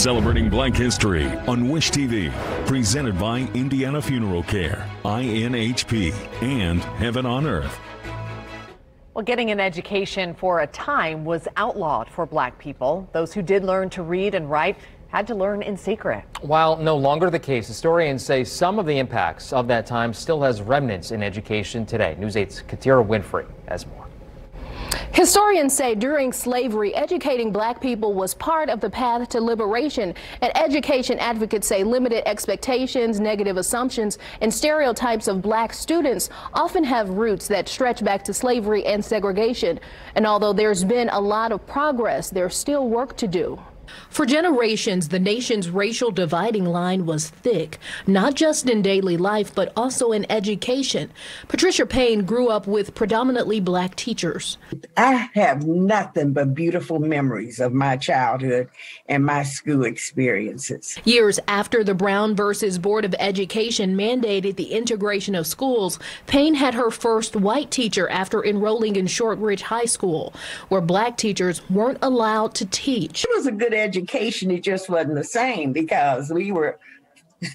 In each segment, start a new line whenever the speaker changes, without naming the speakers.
Celebrating Black History on Wish TV. Presented by Indiana Funeral Care, INHP, and Heaven on Earth.
Well, getting an education for a time was outlawed for black people. Those who did learn to read and write had to learn in secret.
While no longer the case, historians say some of the impacts of that time still has remnants in education today. News 8's Katiera Winfrey has more.
Historians say during slavery, educating black people was part of the path to liberation. And education advocates say limited expectations, negative assumptions, and stereotypes of black students often have roots that stretch back to slavery and segregation. And although there's been a lot of progress, there's still work to do. For generations, the nation's racial dividing line was thick, not just in daily life, but also in education. Patricia Payne grew up with predominantly black teachers.
I have nothing but beautiful memories of my childhood and my school experiences.
Years after the Brown versus Board of Education mandated the integration of schools, Payne had her first white teacher after enrolling in Shortridge High School, where black teachers weren't allowed to teach.
It was a good education, it just wasn't the same because we were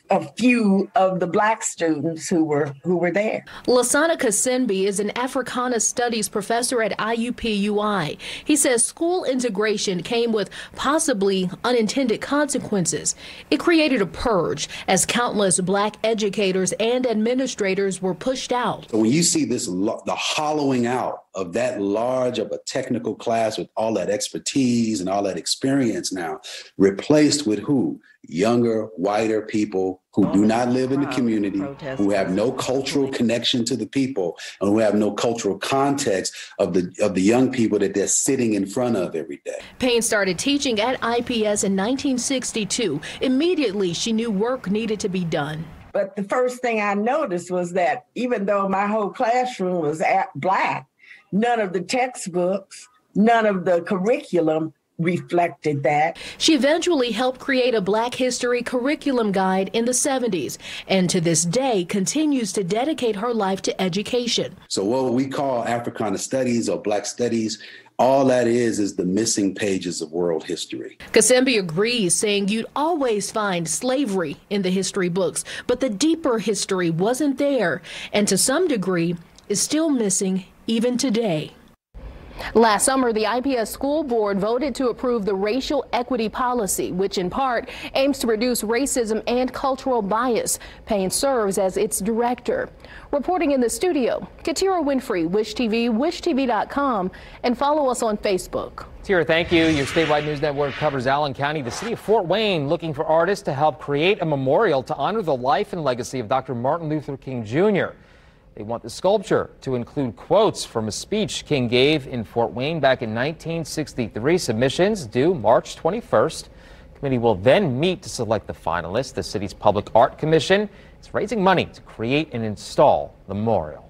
a few of the black students who were who were there.
Lasana Kazembe is an Africana Studies professor at IUPUI. He says school integration came with possibly unintended consequences. It created a purge as countless black educators and administrators were pushed out.
So when you see this the hollowing out of that large of a technical class with all that expertise and all that experience now replaced with who younger, whiter people who do not live in the community, who have no cultural connection to the people, and who have no cultural context of the of the young people that they're sitting in front of every day.
Payne started teaching at IPS in 1962. Immediately, she knew work needed to be done.
But the first thing I noticed was that even though my whole classroom was black, none of the textbooks, none of the curriculum reflected that.
She eventually helped create a Black History curriculum guide in the 70s and to this day continues to dedicate her life to education.
So, what we call Africana Studies or Black Studies. All that is is the missing pages of world history.
Kazembe agrees, saying you'd always find slavery in the history books, but the deeper history wasn't there, and to some degree is still missing even today. Last summer, the IPS school board voted to approve the racial equity policy, which in part aims to reduce racism and cultural bias. Payne serves as its director. Reporting in the studio, Katiera Winfrey, Wish TV, wishtv.com, and follow us on Facebook.
Katiera, thank you. Your statewide news network covers Allen County. The city of Fort Wayne looking for artists to help create a memorial to honor the life and legacy of Dr. Martin Luther King Jr. They want the sculpture to include quotes from a speech King gave in Fort Wayne back in 1963. Submissions due March 21st. The committee will then meet to select the finalists. The city's Public Art Commission is raising money to create and install the memorial.